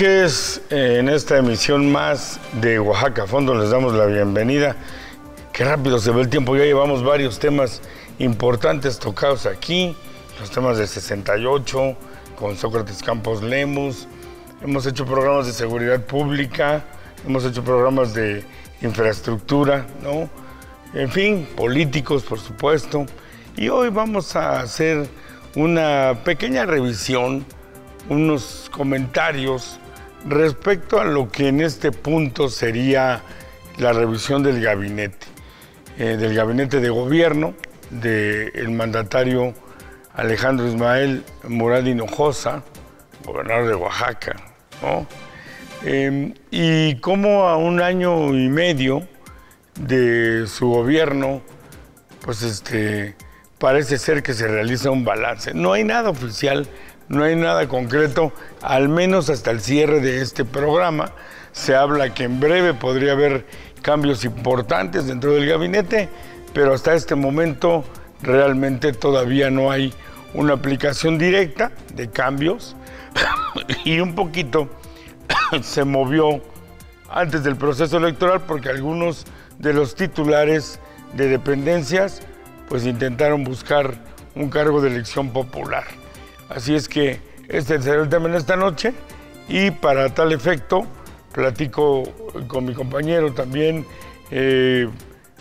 noches. Eh, En esta emisión más de Oaxaca Fondo les damos la bienvenida. Qué rápido se ve el tiempo. Ya llevamos varios temas importantes tocados aquí. Los temas de 68 con Sócrates Campos Lemus. Hemos hecho programas de seguridad pública. Hemos hecho programas de infraestructura, ¿no? En fin, políticos, por supuesto. Y hoy vamos a hacer una pequeña revisión, unos comentarios respecto a lo que en este punto sería la revisión del gabinete, eh, del gabinete de gobierno del mandatario Alejandro Ismael Murad Hinojosa, gobernador de Oaxaca, ¿no? Eh, y cómo a un año y medio de su gobierno, pues este, parece ser que se realiza un balance. No hay nada oficial, no hay nada concreto, al menos hasta el cierre de este programa. Se habla que en breve podría haber cambios importantes dentro del gabinete, pero hasta este momento realmente todavía no hay una aplicación directa de cambios y un poquito se movió antes del proceso electoral porque algunos de los titulares de dependencias pues intentaron buscar un cargo de elección popular. Así es que este será el tema en esta noche y para tal efecto platico con mi compañero también, eh,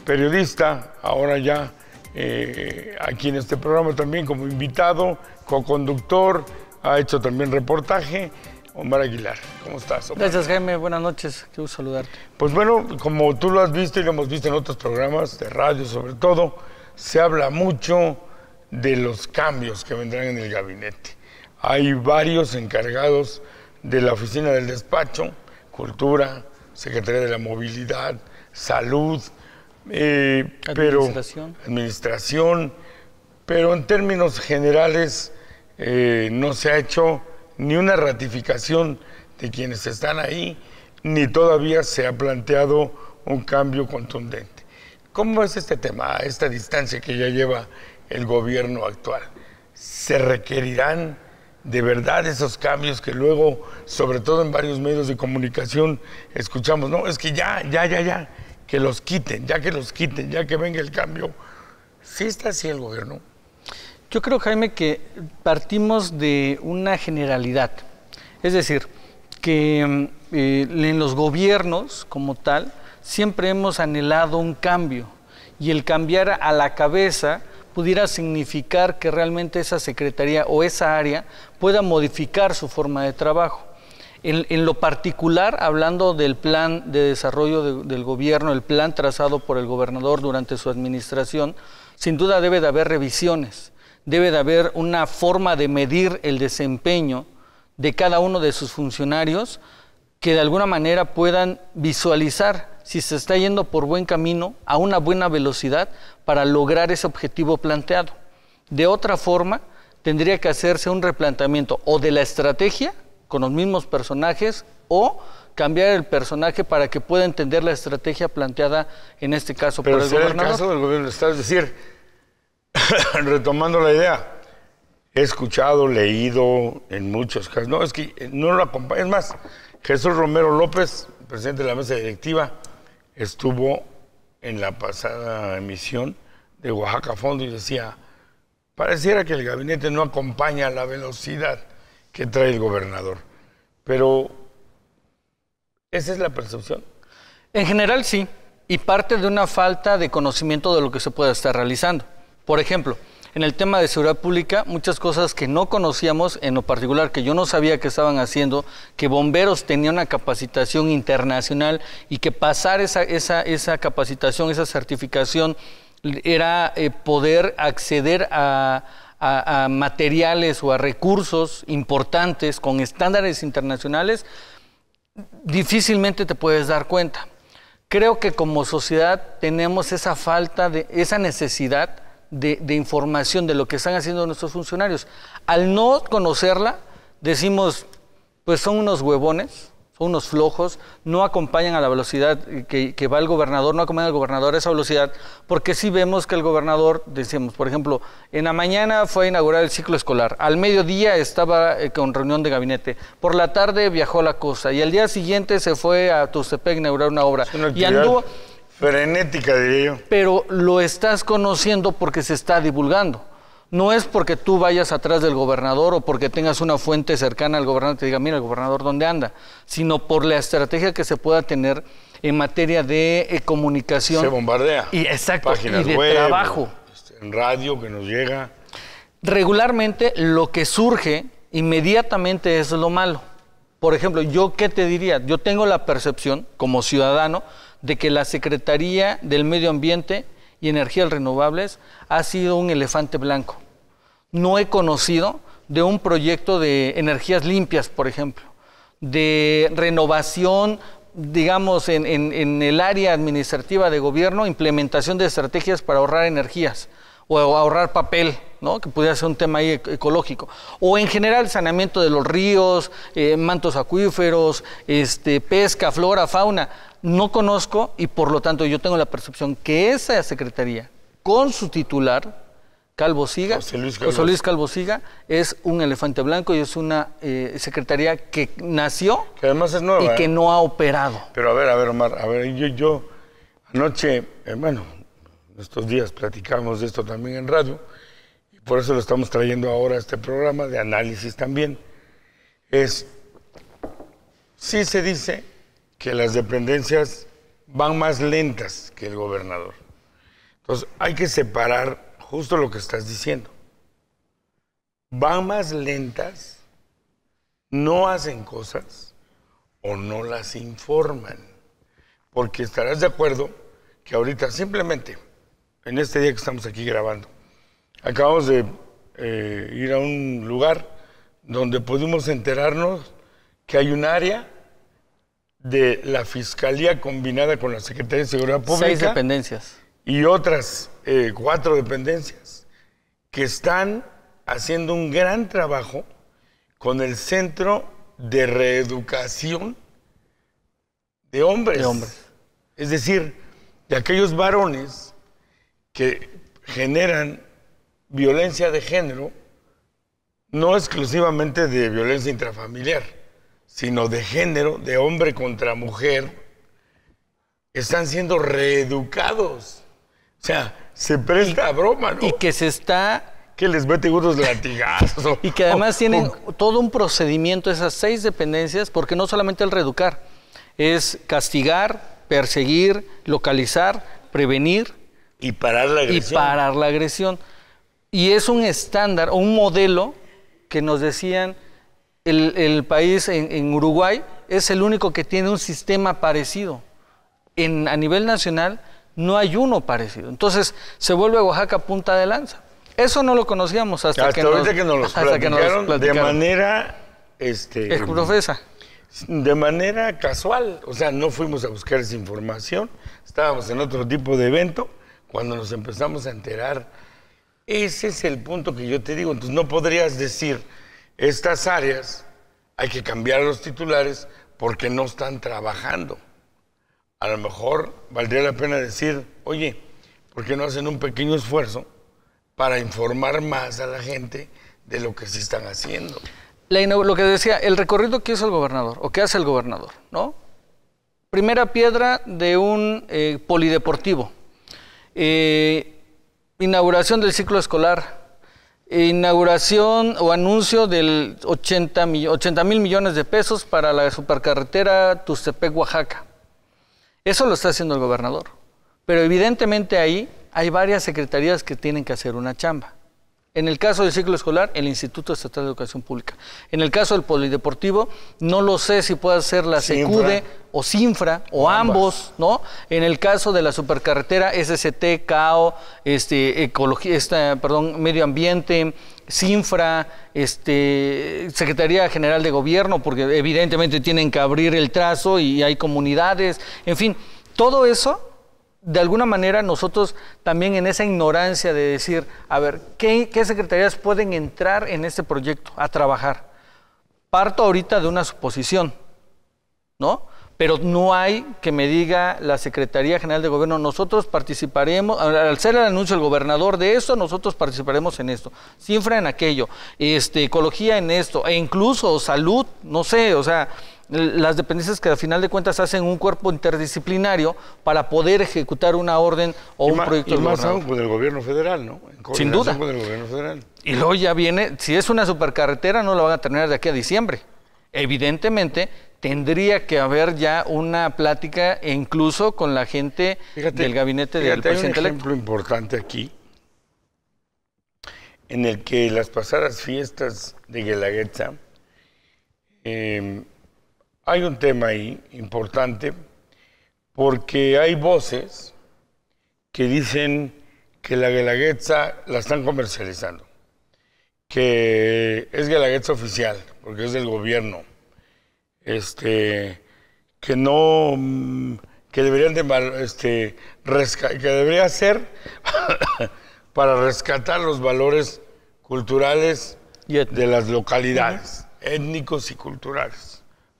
periodista, ahora ya eh, aquí en este programa también como invitado, co-conductor, ha hecho también reportaje. Omar Aguilar, ¿cómo estás? Omar? Gracias, Jaime. Buenas noches. Qué gusto saludarte. Pues bueno, como tú lo has visto y lo hemos visto en otros programas de radio sobre todo, se habla mucho de los cambios que vendrán en el gabinete. Hay varios encargados de la oficina del despacho, cultura, Secretaría de la Movilidad, salud, eh, pero Administración. administración, pero en términos generales eh, no se ha hecho ni una ratificación de quienes están ahí, ni todavía se ha planteado un cambio contundente. ¿Cómo es este tema, esta distancia que ya lleva el gobierno actual? ¿Se requerirán de verdad esos cambios que luego, sobre todo en varios medios de comunicación, escuchamos? No, es que ya, ya, ya, ya, que los quiten, ya que los quiten, ya que venga el cambio. ¿Sí está así el gobierno? Yo creo, Jaime, que partimos de una generalidad. Es decir, que eh, en los gobiernos como tal siempre hemos anhelado un cambio y el cambiar a la cabeza pudiera significar que realmente esa secretaría o esa área pueda modificar su forma de trabajo. En, lo particular, hablando del plan de desarrollo de- del gobierno, el plan trazado por el gobernador durante su administración, sin duda debe de haber revisiones, debe de haber una forma de medir el desempeño de cada uno de sus funcionarios que de alguna manera puedan visualizar si se está yendo por buen camino a una buena velocidad para lograr ese objetivo planteado. De otra forma, tendría que hacerse un replanteamiento o de la estrategia con los mismos personajes o cambiar el personaje para que pueda entender la estrategia planteada en este caso Pero por el el caso del gobierno. Es decir, retomando la idea, he escuchado, leído en muchos casos. No, es que no lo acompaña. Es más, Jesús Romero López, presidente de la mesa directiva, estuvo en la pasada emisión de Oaxaca Fondo y decía, pareciera que el gabinete no acompaña la velocidad que trae el gobernador. Pero, ¿esa es la percepción? En general sí, y parte de una falta de conocimiento de lo que se puede estar realizando. Por ejemplo, en el tema de seguridad pública, muchas cosas que no conocíamos, en lo particular que yo no sabía que estaban haciendo, que bomberos tenían una capacitación internacional y que pasar esa, esa, esa capacitación, esa certificación, era eh, poder acceder a, a- materiales o a recursos importantes con estándares internacionales, difícilmente te puedes dar cuenta. Creo que como sociedad tenemos esa falta de, esa necesidad de, de información de lo que están haciendo nuestros funcionarios. Al no conocerla, decimos, pues son unos huevones, son unos flojos, no acompañan a la velocidad que, va el gobernador, no acompañan al gobernador a esa velocidad, porque sí vemos que el gobernador, decimos, por ejemplo, en la mañana fue a inaugurar el ciclo escolar, al mediodía estaba eh, con reunión de gabinete, por la tarde viajó a la costa y al día siguiente se fue a Tustepec a inaugurar una obra. y anduvo frenética, diría yo. Pero lo estás conociendo porque se está divulgando no es porque tú vayas atrás del gobernador o porque tengas una fuente cercana al gobernador y te diga, mira, el gobernador dónde anda, sino por la estrategia que se pueda tener en materia de eh, comunicación. Se bombardea. Y exacto, y de trabajo. Este, en radio que nos llega. Regularmente lo que surge inmediatamente es lo malo. Por ejemplo, yo qué te diría, yo tengo la percepción como ciudadano de que la Secretaría del Medio Ambiente y energías renovables ha sido un elefante blanco. No he conocido de un proyecto de energías limpias, por ejemplo, de renovación, digamos, en, el área administrativa de gobierno, implementación de estrategias para ahorrar energías o ahorrar papel, ¿no? que pudiera ser un tema ahí ecológico. O en general saneamiento de los ríos, eh, mantos acuíferos, este, pesca, flora, fauna no conozco y por lo tanto yo tengo la percepción que esa secretaría, con su titular, Calvo Siga, José Luis Calvo, Siga, es un elefante blanco y es una eh, secretaría que nació que además es nueva, y que ¿eh? no ha operado. Pero a ver, a ver, Omar, a ver, yo, yo anoche, eh, bueno, estos días platicamos de esto también en radio y por eso lo estamos trayendo ahora a este programa de análisis también. Es, sí se dice que las dependencias van más lentas que el gobernador. Entonces hay que separar justo lo que estás diciendo. Van más lentas, no hacen cosas o no las informan. Porque estarás de acuerdo que ahorita simplemente, en este día que estamos aquí grabando, acabamos de eh, ir a un lugar donde pudimos enterarnos que hay un área de la Fiscalía combinada con la Secretaría de Seguridad Pública. Seis dependencias. Y otras eh, cuatro dependencias que están haciendo un gran trabajo con el Centro de Reeducación de Hombres. De hombres. Es decir, de aquellos varones que generan violencia de género, no exclusivamente de violencia intrafamiliar sino de género, de hombre contra mujer, están siendo reeducados. O sea, se presta a broma, ¿no? Y que se está... Que les mete unos latigazos. y que además tienen todo un procedimiento, esas seis dependencias, porque no solamente el reeducar, es castigar, perseguir, localizar, prevenir. Y parar la agresión. Y parar la agresión. Y es un estándar o un modelo que nos decían el, país en, Uruguay es el único que tiene un sistema parecido. En, a nivel nacional no hay uno parecido. Entonces se vuelve Oaxaca punta de lanza. Eso no lo conocíamos hasta, que, nos, que nos, platicaron, de manera este, profesa. De manera casual, o sea, no fuimos a buscar esa información, estábamos en otro tipo de evento cuando nos empezamos a enterar. Ese es el punto que yo te digo, entonces no podrías decir, estas áreas hay que cambiar a los titulares porque no están trabajando. A lo mejor valdría la pena decir, oye, ¿por qué no hacen un pequeño esfuerzo para informar más a la gente de lo que se están haciendo? lo que decía, el recorrido que hizo el gobernador, o que hace el gobernador, ¿no? Primera piedra de un eh, polideportivo. Eh, inauguración del ciclo escolar inauguración o anuncio del 80 mil millones de pesos para la supercarretera Tustepec, Oaxaca. Eso lo está haciendo el gobernador. Pero evidentemente ahí hay varias secretarías que tienen que hacer una chamba. En el caso del ciclo escolar, el Instituto Estatal de Educación Pública. En el caso del polideportivo, no lo sé si puede ser la SECUDE o CINFRA o, ambos, ¿no? En el caso de la supercarretera, SST, CAO, este, ecología, este, perdón, medio ambiente, CINFRA, este, Secretaría General de Gobierno, porque evidentemente tienen que abrir el trazo y hay comunidades, en fin, todo eso de alguna manera nosotros también en esa ignorancia de decir, a ver, ¿qué, secretarías pueden entrar en este proyecto a trabajar? Parto ahorita de una suposición. ¿no? Pero no hay que me diga la Secretaría General de Gobierno, nosotros participaremos, al ser el anuncio del gobernador de esto, nosotros participaremos en esto, cifra en aquello, este, ecología en esto, e incluso salud, no sé, o sea, las dependencias que al final de cuentas hacen un cuerpo interdisciplinario para poder ejecutar una orden o un proyecto y más aún con el gobierno federal, ¿no? Sin duda. Con el gobierno federal. Y luego ya viene, si es una supercarretera, no la van a terminar de aquí a diciembre. Evidentemente, tendría que haber ya una plática e incluso con la gente del gabinete del presidente hay un ejemplo importante aquí en el que las pasadas fiestas de Guelaguetza em, hay un tema ahí importante porque hay voces que dicen que la Guelaguetza la están comercializando, que es Guelaguetza oficial, porque es del gobierno, este, que no, mm, que deberían de, este, que debería ser para rescatar los valores culturales de las localidades, étnicos y culturales,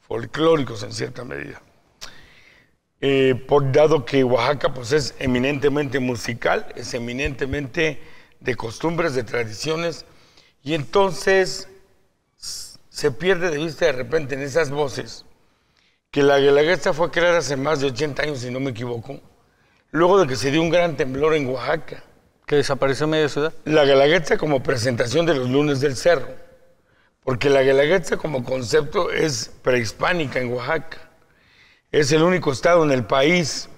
folclóricos en cierta medida. Eh, por dado que Oaxaca pues, es eminentemente musical, es eminentemente de costumbres, de tradiciones, y entonces se pierde de vista de repente en esas voces que la Guelaguetza fue creada hace más de 80 años, si no me equivoco, luego de que se dio un gran temblor en Oaxaca. Que desapareció media ciudad. La Guelaguetza como presentación de los lunes del cerro, porque la Guelaguetza como concepto es prehispánica en Oaxaca. Es el único estado en el país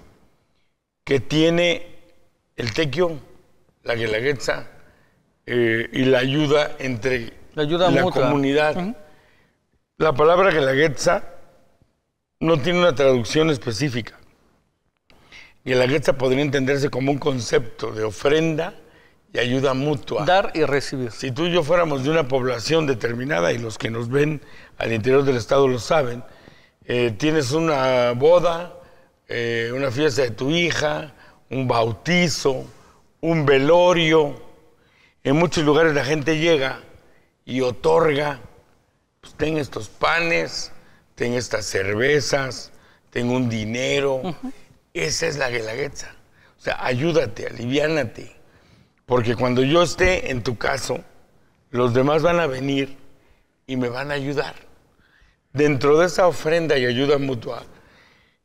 que tiene el tequio, la Guelaguetza eh, y la ayuda entre la, ayuda la comunidad. La palabra Guelaguetza no tiene una traducción específica. Guelaguetza podría entenderse como un concepto de ofrenda y ayuda mutua. Dar y recibir. Si tú y yo fuéramos de una población determinada, y los que nos ven al interior del Estado lo saben, eh, tienes una boda, eh, una fiesta de tu hija, un bautizo, un velorio. En muchos lugares la gente llega y otorga pues ten estos panes, ten estas cervezas, ten un dinero. Esa es la guelaguetza. O sea, ayúdate, aliviánate. Porque cuando yo esté en tu caso, los demás van a venir y me van a ayudar. Dentro de esa ofrenda y ayuda mutua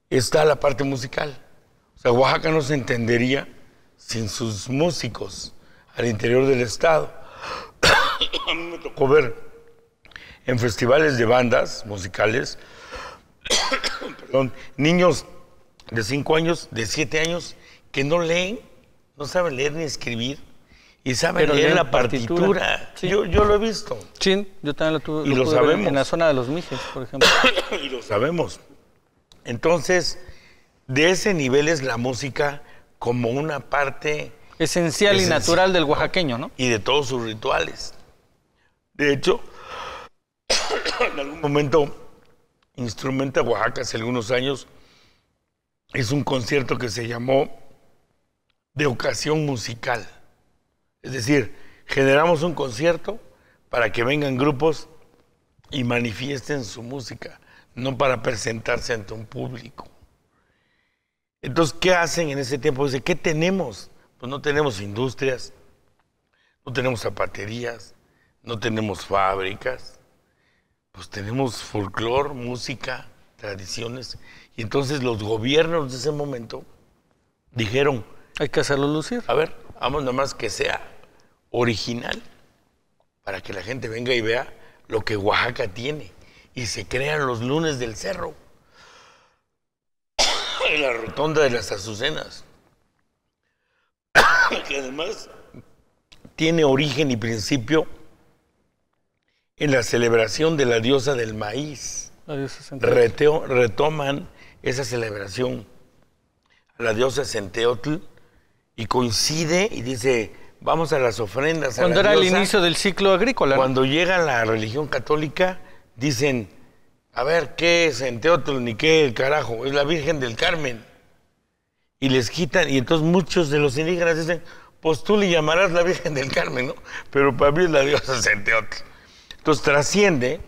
está la parte musical. O sea, Oaxaca no se entendería sin sus músicos al interior del Estado. a mí me tocó ver en festivales de bandas musicales, perdón, niños de 5 años, de 7 años, que no leen, no saben leer ni escribir, y saben leer la partitura. Yo, yo, lo he visto. Sí, yo también lo tuve. Y lo, sabemos. en la zona de los Mijes, por ejemplo. y lo sabemos. Entonces, de ese nivel es la música como una parte... Esencial, y natural del oaxaqueño, ¿no? Y de todos sus rituales. De hecho, en algún momento Instrumenta Oaxaca hace algunos años. Es un concierto que se llamó de ocasión musical. Es decir, generamos un concierto para que vengan grupos y manifiesten su música, no para presentarse ante un público. Entonces, ¿qué hacen en ese tiempo? Dice, ¿qué tenemos? Pues no tenemos industrias, no tenemos zapaterías, no tenemos fábricas, pues tenemos folclore, música, tradiciones. Y entonces los gobiernos de ese momento dijeron... Hay que hacerlo lucir. A ver, vamos nomás que sea original para que la gente venga y vea lo que Oaxaca tiene. Y se crean los lunes del cerro. en la rotonda de las Azucenas. que además tiene origen y principio en la celebración de la diosa del maíz. retoman esa celebración a la diosa Centeotl y coincide y dice, vamos a las ofrendas. Cuando era el inicio del ciclo agrícola. Cuando llega la religión católica, dicen, a ver, ¿qué es Centeotl ni qué el carajo? Es la Virgen del Carmen. Y les quitan, y entonces muchos de los indígenas dicen, pues tú le llamarás la Virgen del Carmen, ¿no? Pero para mí es la diosa Centeotl. Entonces trasciende,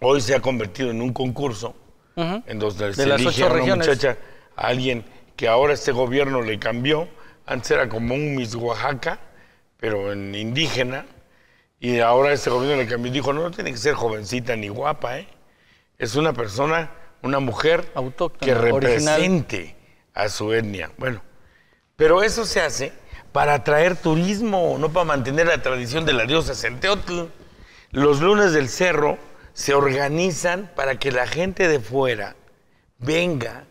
hoy se ha convertido en un concurso en donde se elige a una muchacha, a alguien que ahora este gobierno le cambió. Antes era como un Miss Oaxaca, pero en indígena. Y ahora este gobierno le cambió. Dijo, no, no tiene que ser jovencita ni guapa, ¿eh? Es una persona, una mujer que represente a su etnia. Bueno, pero eso se hace para atraer turismo, no para mantener la tradición de la diosa Centeotl. Los lunes del cerro se organizan para que la gente de fuera venga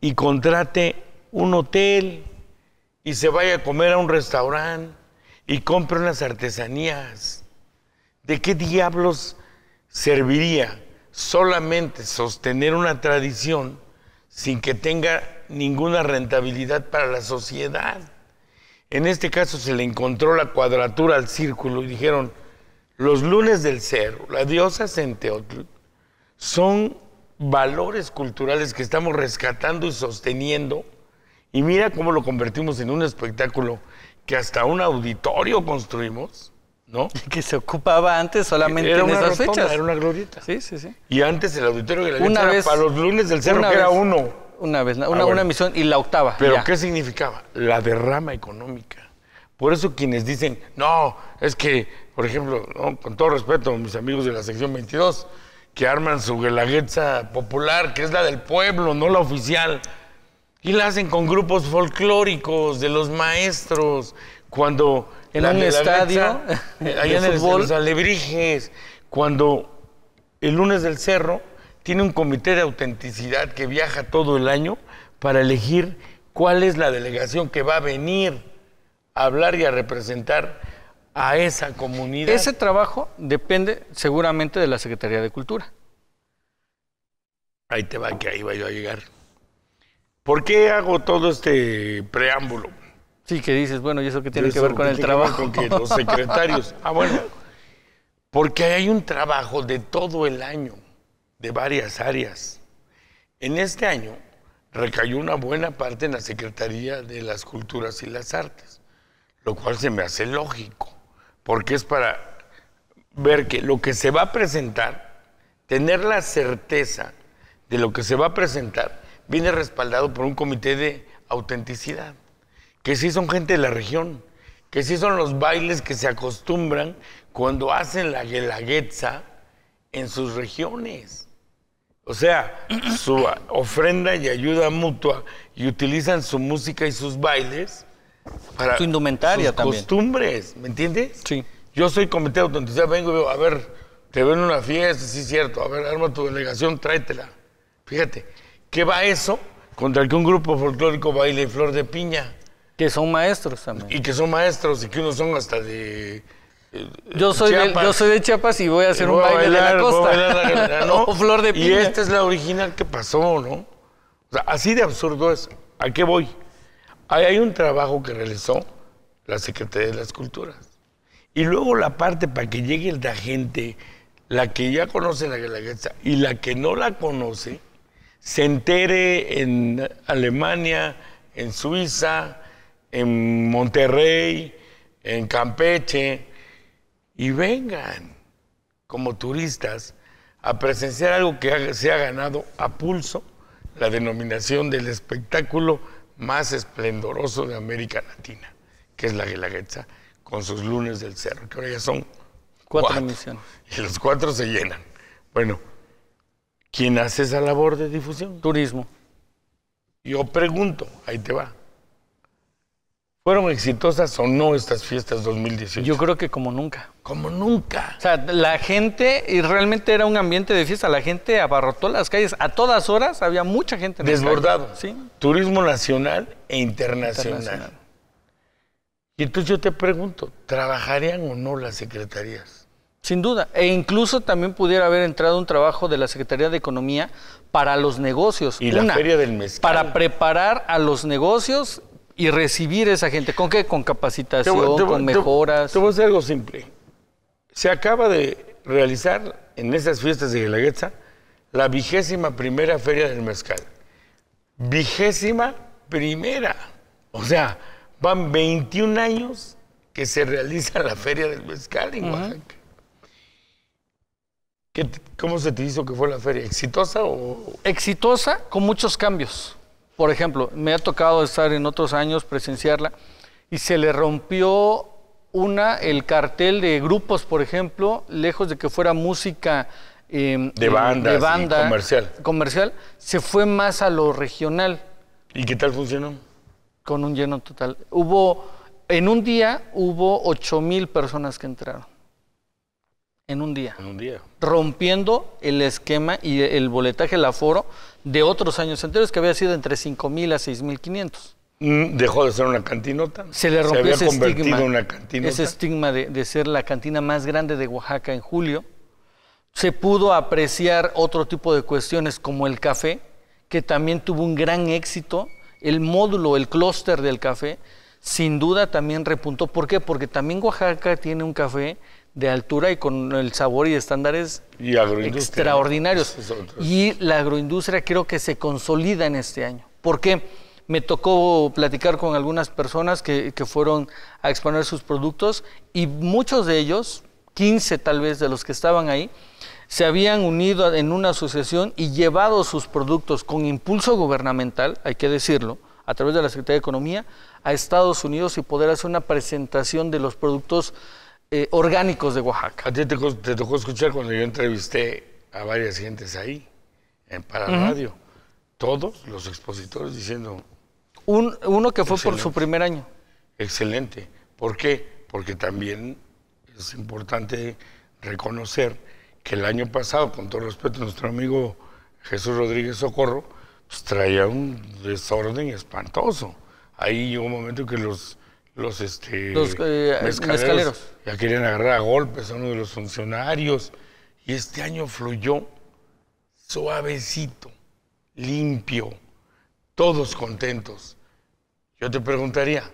y contrate un hotel y se vaya a comer a un restaurante y compre unas artesanías. ¿De qué diablos serviría solamente sostener una tradición sin que tenga ninguna rentabilidad para la sociedad? En este caso se le encontró la cuadratura al círculo y dijeron, los lunes del cerro, la diosa Centeotl, son valores culturales que estamos rescatando y sosteniendo. Y mira cómo lo convertimos en un espectáculo que hasta un auditorio construimos, ¿no? Que se ocupaba antes solamente en esas fechas. Era una glorieta. Sí, sí, sí. Y antes el auditorio de la una vez, para los lunes del cerro, que era uno. Una vez, una, ah, una emisión y la octava. ¿Pero qué significaba? La derrama económica. Por eso quienes dicen, no, es que por ejemplo, con todo respeto, mis amigos de la sección 22, que arman su guelaguetza popular, que es la del pueblo, no la oficial, y la hacen con grupos folclóricos de los maestros, cuando... En un estadio, allá en, el, los alebrijes, cuando el lunes del cerro tiene un comité de autenticidad que viaja todo el año para elegir cuál es la delegación que va a venir a hablar y a representar a esa comunidad. Ese trabajo depende seguramente de la Secretaría de Cultura. Ahí te va, que ahí va yo a llegar. ¿Por qué hago todo este preámbulo? Sí, que dices, bueno, ¿y eso qué tiene que ver con el trabajo? Con que los secretarios. ah, bueno. Porque hay un trabajo de todo el año, de varias áreas. En este año recayó una buena parte en la Secretaría de las Culturas y las Artes, lo cual se me hace lógico porque es para ver que lo que se va a presentar, tener la certeza de lo que se va a presentar, viene respaldado por un comité de autenticidad, que sí son gente de la región, que sí son los bailes que se acostumbran cuando hacen la guelaguetza en sus regiones. O sea, su ofrenda y ayuda mutua y utilizan su música y sus bailes para su indumentaria sus costumbres, ¿me entiendes? Sí. Yo soy comité de autenticidad, vengo y digo, a ver, te veo en una fiesta, sí es cierto, a ver, arma tu delegación, tráetela. Fíjate, ¿qué va eso contra que un grupo folclórico baile flor de piña? Que son maestros también. Y que son maestros y que unos son hasta de... Eh, yo soy, de, yo soy de Chiapas y voy a hacer un baile de la costa. ¿no? o flor de piña. Y esta es la original que pasó, ¿no? O sea, así de absurdo es. ¿A qué voy? hay un trabajo que realizó la Secretaría de las Culturas. Y luego la parte para que llegue la gente, la que ya conoce la Guelaguetza y la que no la conoce, se entere en Alemania, en Suiza, en Monterrey, en Campeche, y vengan como turistas a presenciar algo que se ha ganado a pulso, la denominación del espectáculo más esplendoroso de América Latina, que es la Guelaguetza, con sus lunes del cerro, que ahora ya son cuatro, emisiones. Y los cuatro se llenan. Bueno, ¿quién hace esa labor de difusión? Turismo. Yo pregunto, ahí te va. ¿Fueron exitosas o no estas fiestas 2018? Yo creo que como nunca. Como nunca. O sea, la gente, y realmente era un ambiente de fiesta, la gente abarrotó las calles. A todas horas había mucha gente en Desbordado. Sí. Turismo nacional e internacional. Y entonces yo te pregunto, ¿trabajarían o no las secretarías? Sin duda. E incluso también pudiera haber entrado un trabajo de la Secretaría de Economía para los negocios. Y la Feria del Mezcal. Para preparar a los negocios y recibir esa gente. ¿Con qué? Con capacitación, con mejoras. Te, voy a decir algo simple. Se acaba de realizar en esas fiestas de Guelaguetza la vigésima primera feria del mezcal. Vigésima primera. O sea, van 21 años que se realiza la feria del mezcal en Oaxaca. ¿Qué ¿Cómo se te hizo que fue la feria? ¿Exitosa o...? exitosa con muchos cambios. Por ejemplo, me ha tocado estar en otros años, presenciarla, y se le rompió una, el cartel de grupos, por ejemplo, lejos de que fuera música eh, De eh, bandas y comercial. comercial, se fue más a lo regional, ¿Y qué tal funcionó? con un lleno total. Hubo, en un día, hubo 8 mil personas que entraron. En un día En un día. rompiendo el esquema y el boletaje, el aforo de otros años anteriores, que había sido entre 5 mil a 6 mil 500. Mm, Dejó de ser una cantinota. Se le rompió había ese convertido estigma, en una cantinota. ese estigma de, de ser la cantina más grande de Oaxaca en julio. Se pudo apreciar otro tipo de cuestiones como el café, que también tuvo un gran éxito. El módulo, el clúster del café, sin duda también repuntó. ¿Por qué? Porque también Oaxaca tiene un café de altura y con el sabor y estándares Y extraordinarios. Y la agroindustria creo que se consolida en este año. ¿Por qué? Me tocó platicar con algunas personas que, que fueron a exponer sus productos y muchos de ellos, 15 tal vez de los que estaban ahí, se habían unido en una asociación y llevado sus productos con impulso gubernamental, hay que decirlo, a través de la Secretaría de Economía, a Estados Unidos y poder hacer una presentación de los productos eh, orgánicos de Oaxaca. ¿A ti te, tocó escuchar cuando yo entrevisté a varias gentes ahí, en para radio? Todos los expositores diciendo, Un- uno que fue por Excelente. su primer año. excelente. ¿Por qué? Porque también es importante reconocer que el año pasado, con todo respeto, nuestro amigo Jesús Rodríguez Socorro, pues traía un desorden espantoso. Ahí llegó un momento en que los, los, este, Los, eh, mezcaleros. ya querían agarrar a golpes a uno de los funcionarios. Y este año fluyó suavecito, limpio, todos contentos. Yo te preguntaría,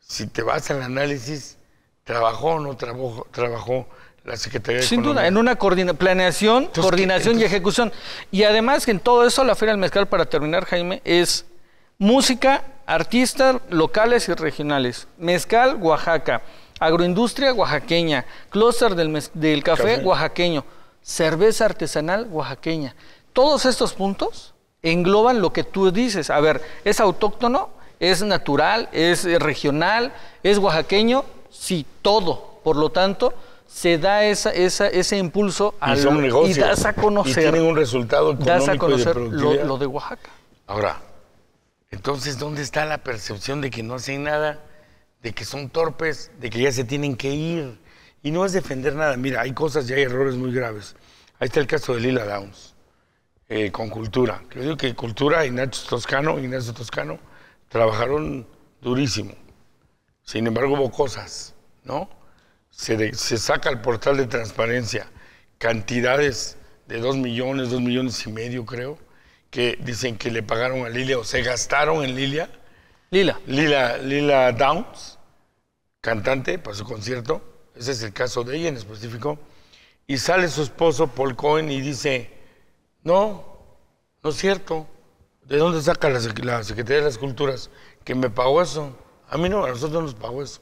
si te vas al análisis, ¿trabajó o no trabajó, trabajó la Secretaría de Sin duda, en una coordina- planeación, Entonces, coordinación ¿qué- y ejecución. Y además en todo eso la Feria del Mezcal, para terminar, Jaime, es música, artistas locales y regionales, mezcal, Oaxaca, agroindustria oaxaqueña, clúster del, del café, Café. oaxaqueño, cerveza artesanal oaxaqueña. Todos estos puntos engloban lo que tú dices. A ver, ¿es autóctono? ¿Es natural? ¿Es regional? ¿Es oaxaqueño? Sí, todo. Por lo tanto, se da esa, esa- ese impulso Y son negocios. y das a Y conocer, tienen un resultado das a económico y de conocer lo, productividad. lo de Oaxaca. Ahora, entonces, ¿dónde está la percepción de que no hacen nada, de que son torpes, de que ya se tienen que ir? Y no es defender nada. Mira, hay cosas y hay errores muy graves. Ahí está el caso de Lila Downs, eh, con Cultura. Digo que Cultura y Nacho Toscano, Ignacio Toscano, trabajaron durísimo. Sin embargo, hubo cosas, ¿no? Se, se saca el portal de transparencia cantidades de dos millones, dos millones y medio, creo, que dicen que le pagaron a Lilia o se gastaron en Lilia. Lila, Lila, Lila Downs, cantante para su concierto, ese es el caso de ella en específico, y sale su esposo Paul Cohen y dice, no, no es cierto, ¿de dónde saca la, la Secretaría de las Culturas que me pagó eso? A mí no, a nosotros no nos pagó eso.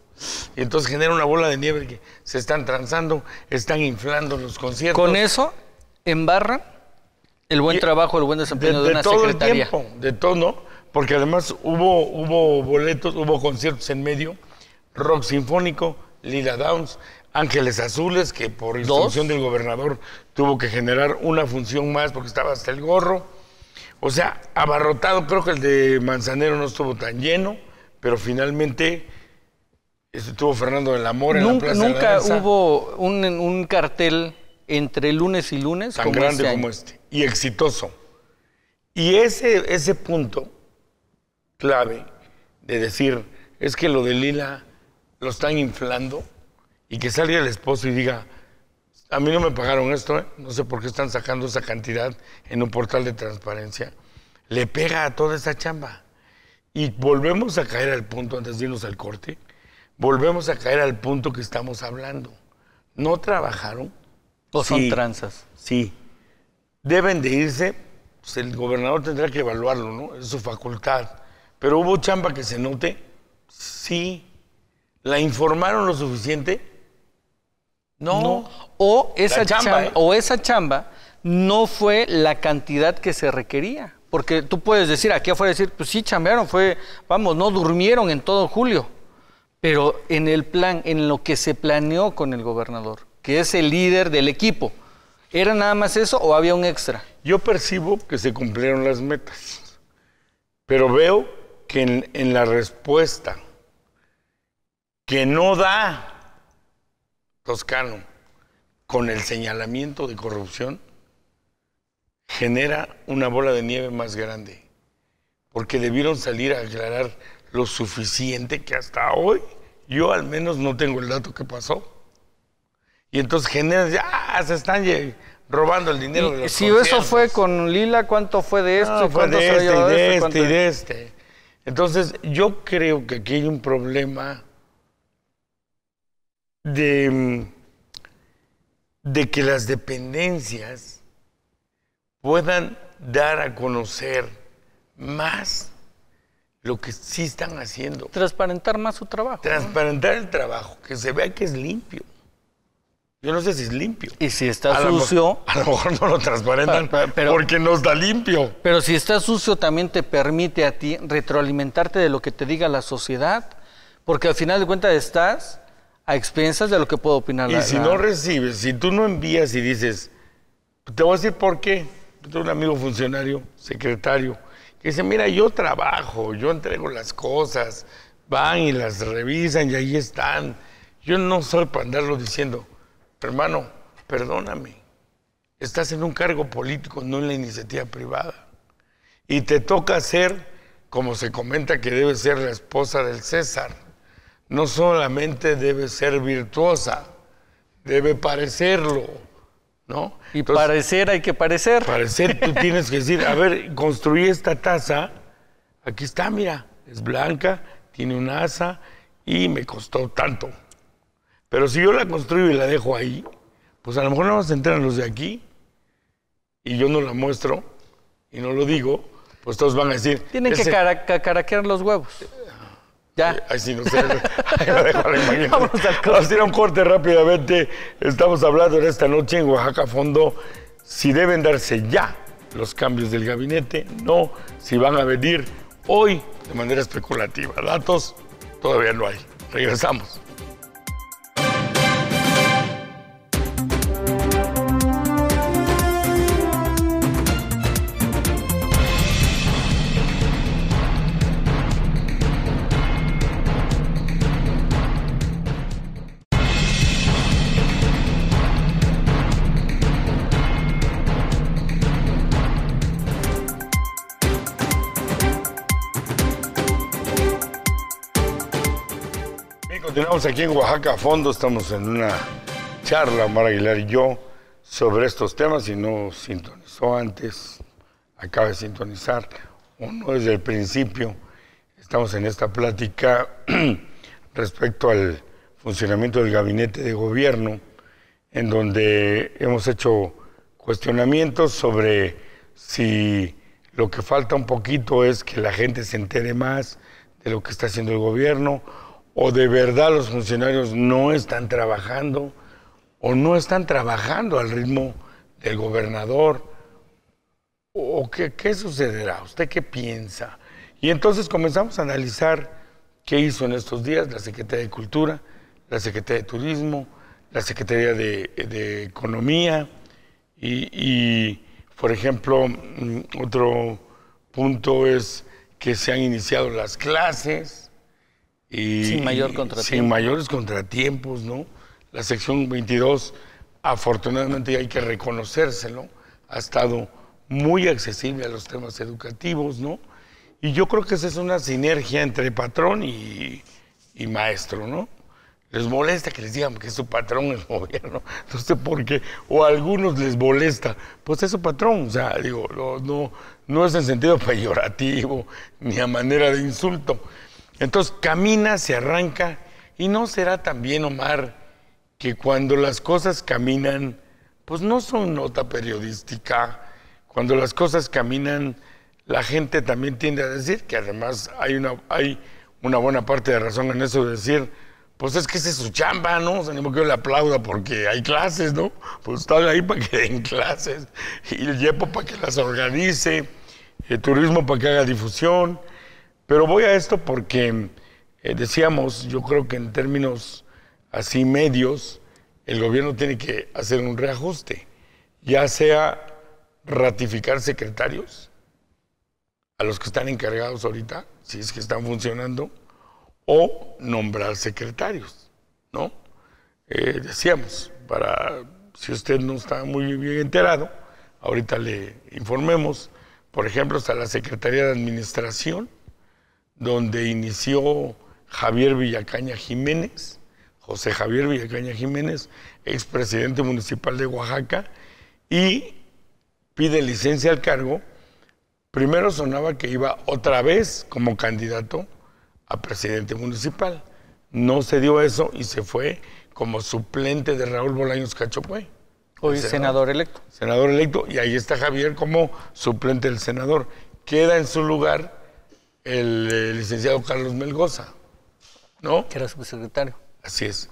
Y entonces genera una bola de nieve que se están transando, están inflando los conciertos. con eso embarran el buen trabajo, el buen de, desempeño de, de una todo el tiempo, de todo, ¿no? Porque además hubo, hubo boletos, hubo conciertos en medio, rock sinfónico, Lila Downs, Ángeles Azules, que por instrucción del gobernador tuvo que generar una función más porque estaba hasta el gorro. O sea, abarrotado, creo que el de Manzanero no estuvo tan lleno, pero finalmente estuvo Fernando del Amor en la Nunca, Plaza de la nunca hubo un, un cartel entre lunes y lunes tan como grande este como este y exitoso. Y ese, ese punto clave de decir, es que lo de Lila lo están inflando y que salga el esposo y diga, a mí no me pagaron esto, ¿eh? no sé por qué están sacando esa cantidad en un portal de transparencia, le pega a toda esa chamba. Y volvemos a caer al punto, antes de irnos al corte, volvemos a caer al punto que estamos hablando. No trabajaron, O son Sí. tranzas. Sí. Deben de irse, pues el gobernador tendrá que evaluarlo, ¿no? Es su facultad. Pero hubo chamba que se note, sí. ¿La informaron lo suficiente? No. O esa chamba, ¿eh? o esa chamba no fue la cantidad que se requería. Porque tú puedes decir, aquí afuera decir, pues sí, chambearon, fue, vamos, no durmieron en todo julio. Pero en el plan, en lo que se planeó con el gobernador, que es el líder del equipo, ¿era nada más eso o había un extra? Yo percibo que se cumplieron las metas, pero veo que en, en la respuesta que no da Toscano con el señalamiento de corrupción, genera una bola de nieve más grande, porque debieron salir a aclarar lo suficiente que hasta hoy yo al menos no tengo el dato que pasó. Y entonces genera, ah, se están robando el dinero de los si eso fue con Lila, ¿cuánto fue de esto? No, y fue cuánto de se este, y de este, y de este. Entonces, yo creo que aquí hay un problema de, mm, de que las dependencias puedan dar a conocer más lo que sí están haciendo. Transparentar más su trabajo. Transparentar el trabajo, que se vea que es limpio. Yo no sé si es limpio. Y si está A lo mo- sucio, A lo mejor no lo transparentan pero- porque no está limpio. pero si está sucio también te permite a ti retroalimentarte de lo que te diga la sociedad, porque al final de cuentas estás a expensas de lo que puede opinar Y la si la- no recibes, si tú no envías y dices, te voy a decir por qué. Yo tengo un amigo funcionario, secretario, que dice, mira, yo trabajo, yo entrego las cosas, van y las revisan y ahí están. Yo no soy para andarlo diciendo, hermano, perdóname, estás en un cargo político, no en la iniciativa privada. Y te toca ser, como se comenta que debe ser la esposa del César, no solamente debe ser virtuosa, debe parecerlo, ¿no? Y Entonces, parecer hay que parecer. parecer tú tienes que decir, a ver, construí esta taza, aquí está, mira, es blanca, tiene un asa y me costó tanto. Pero si yo la construyo y la dejo ahí, pues a lo mejor no se enteran los de aquí y yo no la muestro y no lo digo, pues todos van a decir... Tienen que "Ese- cara- cacaraquear los huevos. Ya. Ay, sí, no sé. Ahí lo dejo la. Vamos a ir a un corte rápidamente. Estamos hablando en esta noche en Oaxaca Fondo si deben darse ya los cambios del gabinete, no, si van a venir hoy de manera especulativa. Datos todavía no hay. Regresamos. Continuamos aquí en Oaxaca a fondo. Estamos en una charla, Omar Aguilar y yo, sobre estos temas. Si no sintonizó antes, acaba de sintonizar, o no desde el principio. Estamos en esta plática respecto al funcionamiento del gabinete de gobierno, en donde hemos hecho cuestionamientos sobre si lo que falta un poquito es que la gente se entere más de lo que está haciendo el gobierno, o de verdad los funcionarios no están trabajando, o no están trabajando al ritmo del gobernador, o qué, qué sucederá, usted qué piensa. Y entonces comenzamos a analizar qué hizo en estos días la Secretaría de Cultura, la Secretaría de Turismo, la Secretaría de, Economía, y, y, por ejemplo, mm, otro punto es que se han iniciado las clases. Y, Sin mayor y contratiempo. Sin mayores contratiempos, ¿no? La sección 22, afortunadamente, hay que reconocérselo, ha estado muy accesible a los temas educativos, ¿no? Y yo creo que esa es una sinergia entre patrón y, y maestro, ¿no? Les molesta que les digan que es su patrón el gobierno. No sé por qué. O a algunos les molesta. Pues es su patrón. O sea, digo, no, no, no es en sentido peyorativo ni a manera de insulto. Entonces camina, se arranca. Y no será también, Omar, que cuando las cosas caminan, pues no son nota periodística. Cuando las cosas caminan, la gente también tiende a decir que además hay una, hay una buena parte de razón en eso de decir, pues es que esa es su chamba, ¿no? O sea, no que yo le aplauda porque hay clases, ¿no? Pues están ahí para que den clases, y el YEPO para que las organice, el turismo para que haga difusión. Pero voy a esto porque eh, decíamos, yo creo que en términos así medios, el gobierno tiene que hacer un reajuste, ya sea ratificar secretarios a los que están encargados ahorita, si es que están funcionando, o nombrar secretarios, ¿no? Eh, decíamos, para si usted no está muy bien enterado, ahorita le informemos, por ejemplo, está la Secretaría de Administración, donde inició Javier Villacaña Jiménez, José Javier Villacaña Jiménez, expresidente municipal de Oaxaca, y pide licencia al cargo. Primero sonaba que iba otra vez como candidato a presidente municipal. No se dio eso y se fue como suplente de Raúl Bolaños Cachopue. Hoy senador, electo. Senador electo. Y ahí está Javier como suplente del senador. Queda en su lugar el, licenciado Carlos Melgoza, ¿no? Que era subsecretario. Así es.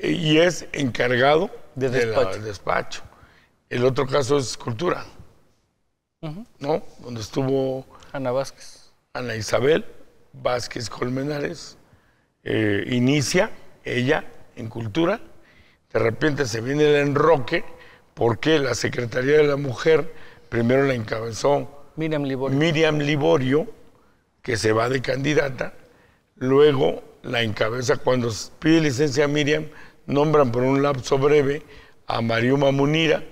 y es encargado de despacho. El otro caso es cultura, ¿no? Donde estuvo... Ana Vázquez Ana Isabel Vázquez Colmenares eh, inicia ella en cultura, de repente se viene el enroque porque la Secretaría de la Mujer primero la encabezó Miriam Liborio. Miriam Liborio, que se va de candidata, luego la encabeza cuando pide licencia a Miriam, nombran por un lapso breve a Mariuma Munira,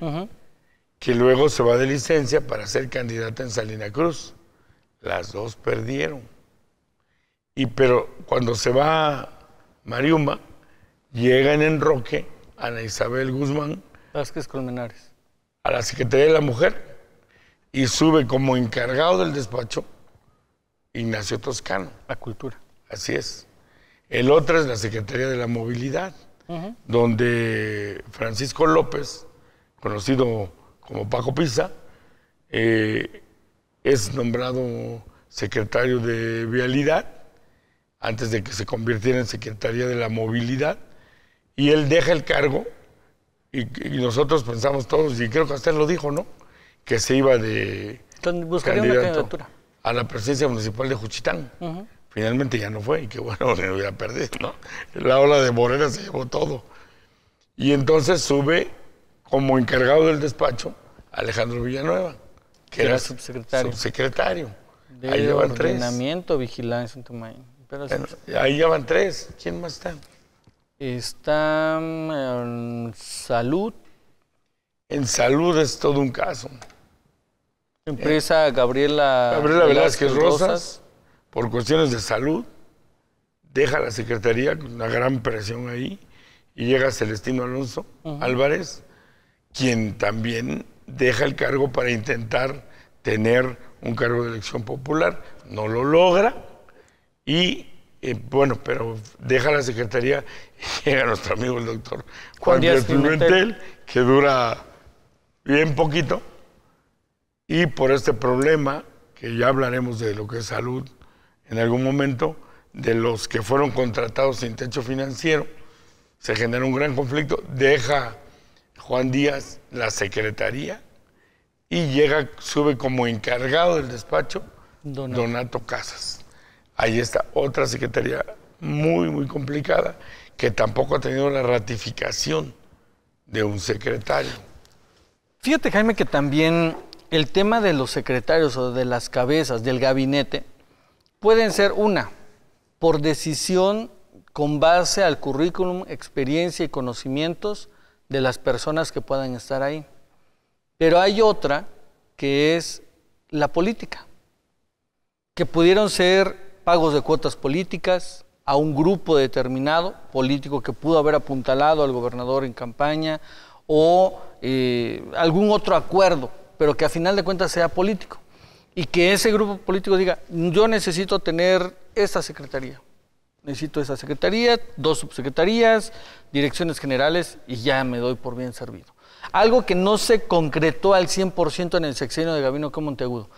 que luego se va de licencia para ser candidata en Salina Cruz. Las dos perdieron. Y pero cuando se va Mariuma, llega en enroque Ana Isabel Guzmán. Vázquez Colmenares. A la Secretaría de la Mujer y sube como encargado del despacho Ignacio Toscano. La cultura. Así es. El otro es la Secretaría de la Movilidad, donde Francisco López, conocido como Paco Pisa, eh, es nombrado secretario de Vialidad antes de que se convirtiera en Secretaría de la Movilidad y él deja el cargo y, nosotros pensamos todos, y creo que hasta él lo dijo, ¿no? Que se iba de candidato a la presidencia municipal de Juchitán. Finalmente ya no fue y que bueno, se hubiera perdido, ¿no? La ola de Morena se llevó todo. Y entonces sube como encargado del despacho Alejandro Villanueva que era subsecretario. subsecretario. De ahí llevan ordenamiento, vigilancia en ahí llevan tres. ¿Quién más está? Está en salud. En salud es todo un caso. Empresa Gabriela, Gabriela Velázquez, Rosas, por cuestiones de salud, deja la secretaría con una gran presión ahí y llega Celestino Alonso Álvarez, quien también deja el cargo para intentar tener un cargo de elección popular, no lo logra y eh, bueno, pero deja la secretaría y llega nuestro amigo el doctor Juan Díaz Pimentel, que dura bien poquito y por este problema, que ya hablaremos de lo que es salud en algún momento, de los que fueron contratados sin techo financiero, se genera un gran conflicto, deja Juan Díaz la secretaría y llega, sube como encargado del despacho Donato, Casas. Ahí está otra secretaría muy, muy complicada que tampoco ha tenido la ratificación de un secretario. Fíjate, Jaime, que también el tema de los secretarios o de las cabezas del gabinete pueden ser una, por decisión con base al currículum, experiencia y conocimientos de las personas que puedan estar ahí. Pero hay otra que es la política, que pudieron ser pagos de cuotas políticas a un grupo determinado político que pudo haber apuntalado al gobernador en campaña o eh, algún otro acuerdo, pero que a final de cuentas sea político. Y que ese grupo político diga, yo necesito tener esta secretaría, necesito esa secretaría, dos subsecretarías, direcciones generales y ya me doy por bien servido. Algo que no se concretó al 100% en el sexenio de Gabino Monteagudo.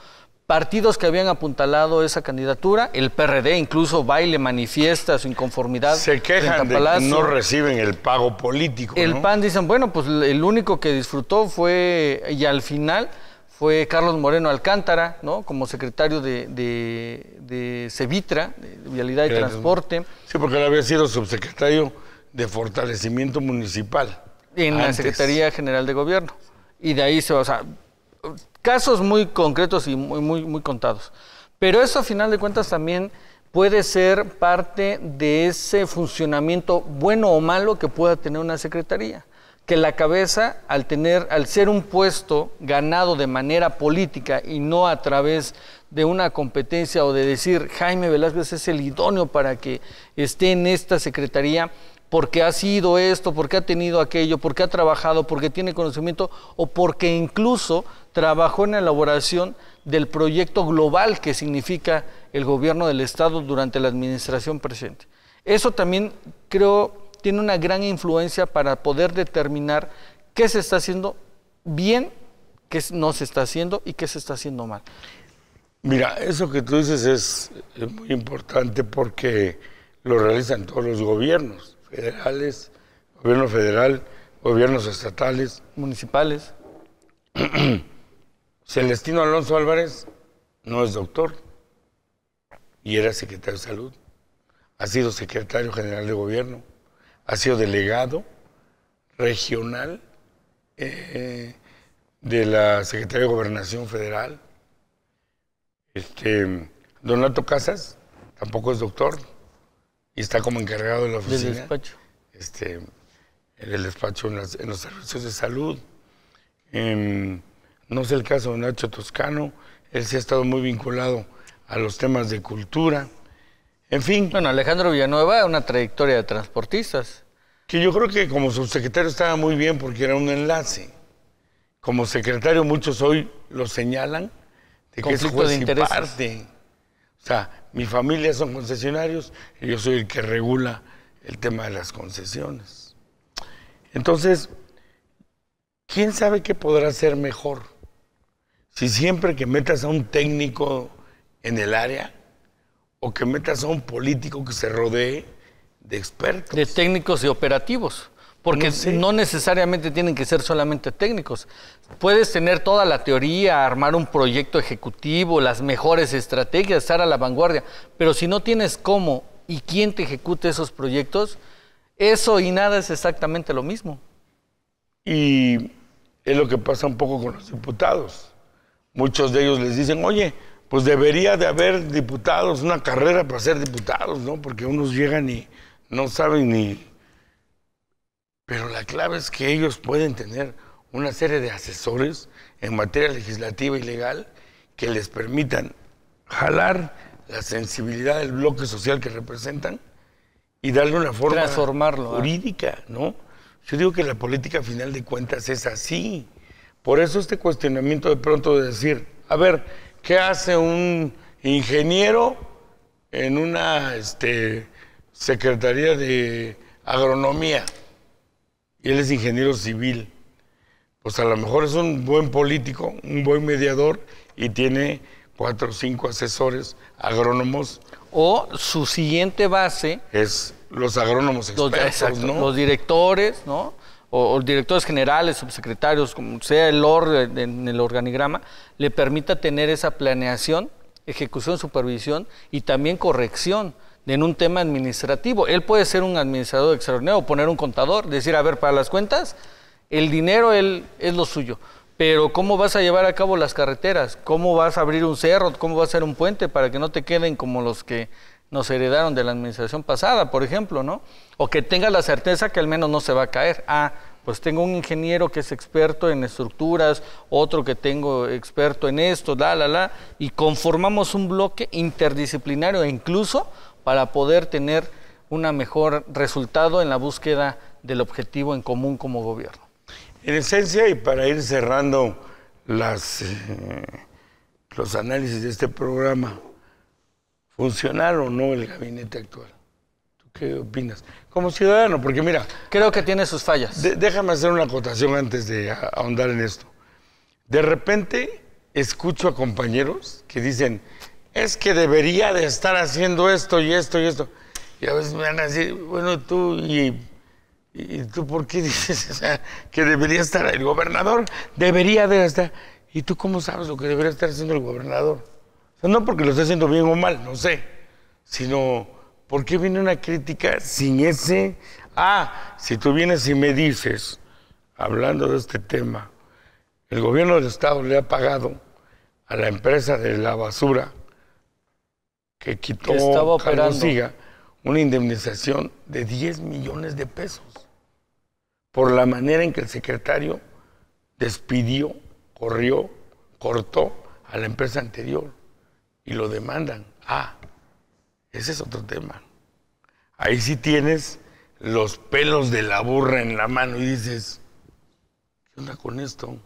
Partidos que habían apuntalado esa candidatura, el PRD incluso va y le manifiesta su inconformidad. Se quejan de que no reciben el pago político. El PAN dicen, bueno, pues el único que disfrutó fue, y al final fue Carlos Moreno Alcántara, ¿no? Como secretario de, de, de Cevitra, de Vialidad y Transporte. Sí, porque él había sido subsecretario de Fortalecimiento Municipal. En la Secretaría General de Gobierno. Y de ahí se va, o sea, casos muy concretos y muy, muy, muy contados. Pero eso a final de cuentas también puede ser parte de ese funcionamiento bueno o malo que pueda tener una secretaría. Que la cabeza, al tener, al ser un puesto ganado de manera política y no a través de una competencia o de decir Jaime Velázquez es el idóneo para que esté en esta secretaría, porque ha sido esto, porque ha tenido aquello, porque ha trabajado, porque tiene conocimiento o porque incluso trabajó en la elaboración del proyecto global que significa el gobierno del Estado durante la administración presente. Eso también creo tiene una gran influencia para poder determinar qué se está haciendo bien, qué no se está haciendo y qué se está haciendo mal. Mira, eso que tú dices es, es muy importante porque lo realizan todos los gobiernos federales, gobierno federal, gobiernos estatales. Municipales. Celestino Alonso Álvarez no es doctor y era secretario de salud. Ha sido secretario general de gobierno, ha sido delegado regional eh, de la Secretaría de Gobernación Federal. Este, Donato Casas tampoco es doctor, y está como encargado de la oficina. Del despacho. Este, en el despacho en, los servicios de salud. Em, no sé el caso de Nacho Toscano, él sí ha estado muy vinculado a los temas de cultura. En fin. Bueno, Alejandro Villanueva, una trayectoria de transportistas. Que yo creo que como subsecretario estaba muy bien porque era un enlace. Como secretario muchos hoy lo señalan de que es juez de interés. parte. O sea, mi familia son concesionarios y yo soy el que regula el tema de las concesiones. Entonces, ¿quién sabe qué podrá ser mejor? Si siempre que metas a un técnico en el área o que metas a un político que se rodee de expertos. De técnicos y operativos. Porque no, necesariamente tienen que ser solamente técnicos. Puedes tener toda la teoría, armar un proyecto ejecutivo, las mejores estrategias, estar a la vanguardia, pero si no tienes cómo y quién te ejecute esos proyectos, eso y nada es exactamente lo mismo. Y es lo que pasa un poco con los diputados. Muchos de ellos les dicen, oye, pues debería de haber diputados, una carrera para ser diputados, ¿no? Porque unos llegan y no saben ni pero la clave es que ellos pueden tener una serie de asesores en materia legislativa y legal que les permitan jalar la sensibilidad del bloque social que representan y darle una forma Transformarlo, ¿ah? jurídica, ¿no? Yo digo que la política a final de cuentas es así. Por eso este cuestionamiento de pronto de decir, a ver, ¿qué hace un ingeniero en una este, secretaría de agronomía? Y él es ingeniero civil. Pues a lo mejor es un buen político, un buen mediador y tiene cuatro o cinco asesores agrónomos. O su siguiente base es los agrónomos expertos, los, los directores, ¿no? O, directores generales, subsecretarios, como sea el orden en el organigrama, le permita tener esa planeación, ejecución, supervisión y también corrección en un tema administrativo. Él puede ser un administrador extraordinario poner un contador, decir, a ver, para las cuentas, el dinero él, es lo suyo. Pero ¿cómo vas a llevar a cabo las carreteras? ¿Cómo vas a abrir un cerro? ¿Cómo vas a hacer un puente para que no te queden como los que nos heredaron de la administración pasada, por ejemplo, ¿no? O que tengas la certeza que al menos no se va a caer. Ah, pues tengo un ingeniero que es experto en estructuras, otro que tengo experto en esto, la, la, la, y conformamos un bloque interdisciplinario e incluso para poder tener un mejor resultado en la búsqueda del objetivo en común como gobierno. En esencia, y para ir cerrando las, eh, los análisis de este programa, ¿funcionaron o no el gabinete actual? ¿Tú qué opinas? Como ciudadano, porque mira... Creo que tiene sus fallas. déjame hacer una acotación antes de ahondar en esto. De repente escucho a compañeros que dicen, es que debería de estar haciendo esto y esto y esto. Y a veces me van a decir, bueno, tú y, tú por qué dices que debería estar el gobernador, debería de estar. ¿Y tú cómo sabes lo que debería estar haciendo el gobernador? O sea, no porque lo esté haciendo bien o mal, no sé, sino porque viene una crítica sin ese... Ah, si tú vienes y me dices, hablando de este tema, el gobierno del Estado le ha pagado a la empresa de la basura que quitó Que estaba Carlos operando. Siga una indemnización de 10 millones de pesos por la manera en que el secretario despidió, corrió, cortó a la empresa anterior y lo demandan. Ah, ese es otro tema. Ahí sí tienes los pelos de la burra en la mano y dices, ¿qué onda con esto?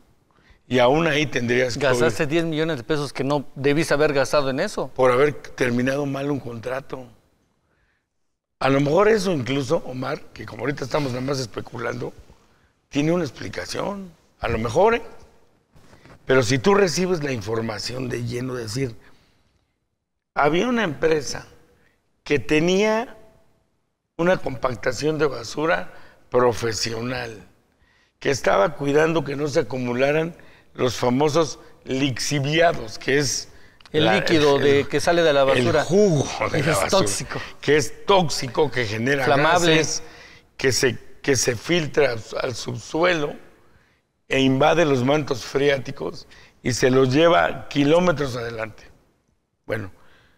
Y aún ahí tendrías que Gastaste 10 millones de pesos que no debiste haber gastado en eso. por haber terminado mal un contrato. A lo mejor eso incluso, Omar, que como ahorita estamos nada más especulando, tiene una explicación. A lo mejor, ¿eh? Pero si tú recibes la información de lleno, decir, había una empresa que tenía una compactación de basura profesional, que estaba cuidando que no se acumularan los famosos lixiviados, que es El la- líquido de, el- que sale de la basura. el jugo de la Es basura, tóxico. Que es tóxico, que genera Inflamable. gases, que se, que se filtra al- subsuelo e invade los mantos freáticos y se los lleva kilómetros adelante. Bueno,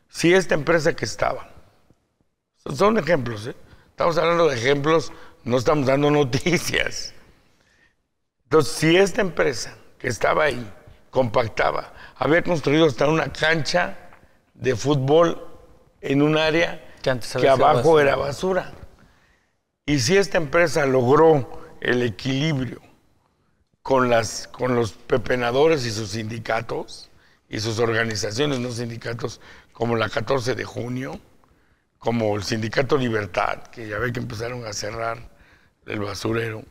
si esta empresa que estaba, son- son ejemplos, ¿eh? estamos hablando de ejemplos, no estamos dando noticias. Entonces, si esta empresa que estaba ahí compactaba, había construido hasta una cancha de fútbol en un área Que antes abajo basura. era basura. Y si esta empresa logró el equilibrio con, las, con los pepenadores y sus sindicatos y sus organizaciones, no sindicatos como la 14 de junio, como el Sindicato Libertad, que ya ve que empezaron a cerrar el basurero.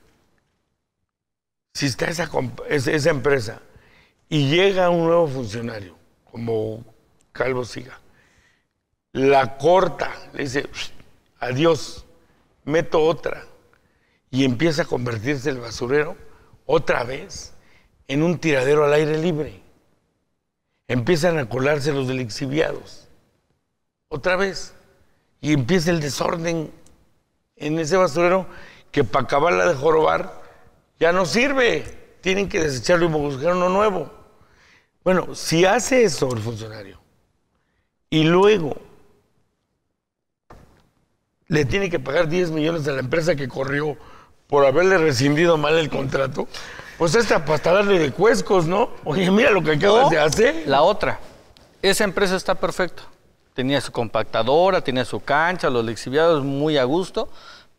Si está esa, esa empresa y llega un nuevo funcionario, como Calvo Siga, la corta, le dice, adiós, meto otra, y empieza a convertirse el basurero otra vez en un tiradero al aire libre. Empiezan a colarse los delixiviados, otra vez, y empieza el desorden en ese basurero que para acabarla de jorobar ya no sirve. Tienen que desecharlo y buscar uno nuevo. Bueno, si hace eso el funcionario y luego le tiene que pagar 10 millones a la empresa que corrió por haberle rescindido mal el contrato, pues esta para darle de cuescos, ¿no? Oye, mira lo que acabas de hacer. La otra, esa empresa está perfecta. Tenía su compactadora, tenía su cancha, los lixiviados muy a gusto,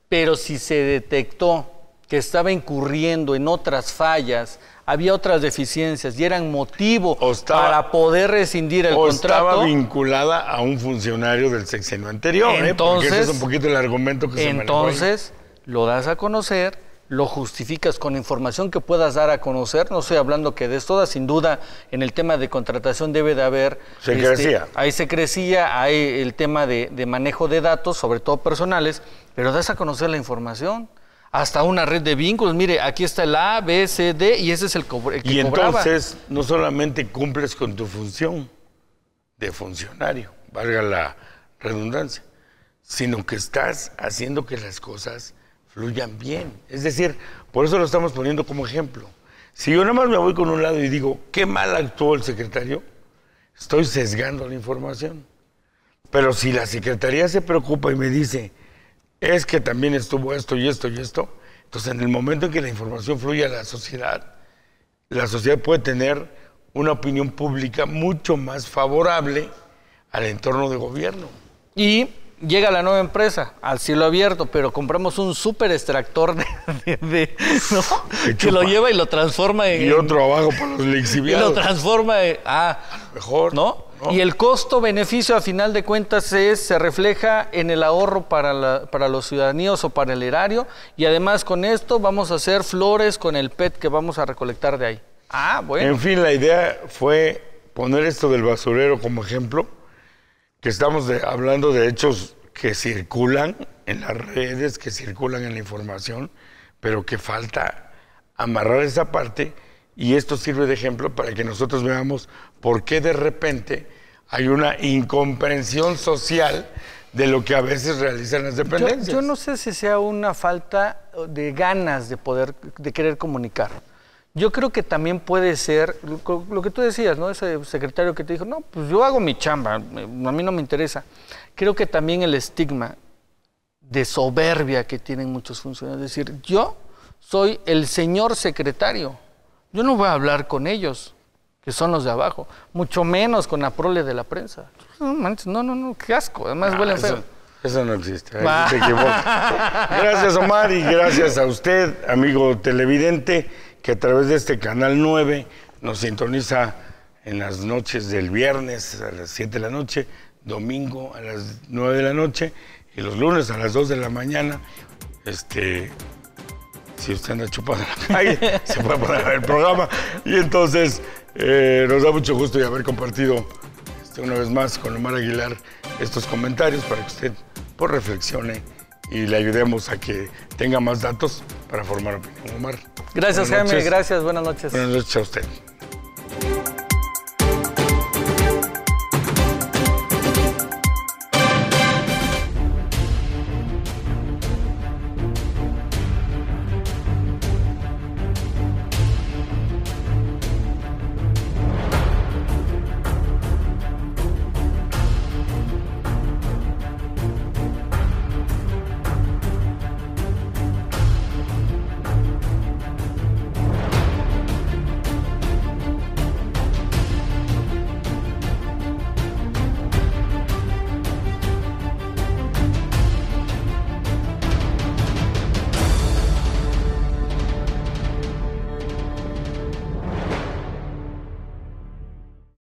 pero si se detectó que estaba incurriendo en otras fallas, había otras deficiencias y eran motivo estaba- para poder rescindir el o contrato, estaba vinculada a un funcionario del sexenio anterior, ¿eh? Entonces- ese es un poquito el argumento que se manejó ahí. entonces lo das a conocer, lo justificas con información que puedas dar a conocer. No estoy hablando que des toda, sin duda, en el tema de contratación debe de haber. este, Secrecía. Hay secrecía, hay el tema de, de manejo de datos, sobre todo personales, pero das a conocer la información. Hasta una red de vínculos. Mire, aquí está el A, B, C, D, y ese es el, co- el que Y cobraba. entonces no solamente cumples con tu función de funcionario, valga la redundancia, sino que estás haciendo que las cosas fluyan bien. Es decir, por eso lo estamos poniendo como ejemplo. Si yo nada más me voy con un lado y digo, qué mal actuó el secretario, estoy sesgando la información. Pero si la secretaría se preocupa y me dice, es que también estuvo esto y esto y esto, entonces en el momento en que la información fluye a la sociedad, la sociedad puede tener una opinión pública mucho más favorable al entorno de gobierno. Y llega la nueva empresa al cielo abierto, pero compramos un súper extractor de, de- de- ¿no? Que lo lleva y lo transforma en. Y otro abajo para los y lo lixiviados. transforma en. Ah, Mejor. ¿no? ¿No? Y el costo-beneficio, a final de cuentas, es, se refleja en el ahorro para, la- para los ciudadanos o para el erario. Y además, con esto vamos a hacer flores con el PET que vamos a recolectar de ahí. Ah, bueno. En fin, la idea fue poner esto del basurero como ejemplo, que estamos de- hablando de hechos que circulan en las redes, que circulan en la información, pero que falta amarrar esa parte y esto sirve de ejemplo para que nosotros veamos por qué de repente hay una incomprensión social de lo que a veces realizan las dependencias. yo no sé si sea una falta de ganas de poder, de querer comunicar. Yo creo que también puede ser lo, lo que tú decías, ¿no? Ese secretario que te dijo, no, pues yo hago mi chamba, a mí no me interesa. Creo que también el estigma de soberbia que tienen muchos funcionarios, es decir, yo soy el señor secretario, yo no voy a hablar con ellos, que son los de abajo, mucho menos con la prole de la prensa. No, manches, no, no, no, qué asco, además Ah, huelen eso, feo. eso no existe. ahí Va. se equivoca. Gracias, Omar, y gracias a usted, amigo televidente, que a través de este canal 9 nos sintoniza en las noches del viernes a las 7 de la noche, domingo a las 9 de la noche y los lunes a las 2 de la mañana. Este, si usted anda chupando en la calle, se puede poner a ver el programa. Y entonces eh, nos da mucho gusto y haber compartido este, una vez más con Omar Aguilar estos comentarios para que usted pues, reflexione y le ayudemos a que tenga más datos para formar opinión. Omar. Gracias, Jaime, gracias, buenas noches. Buenas noches a usted.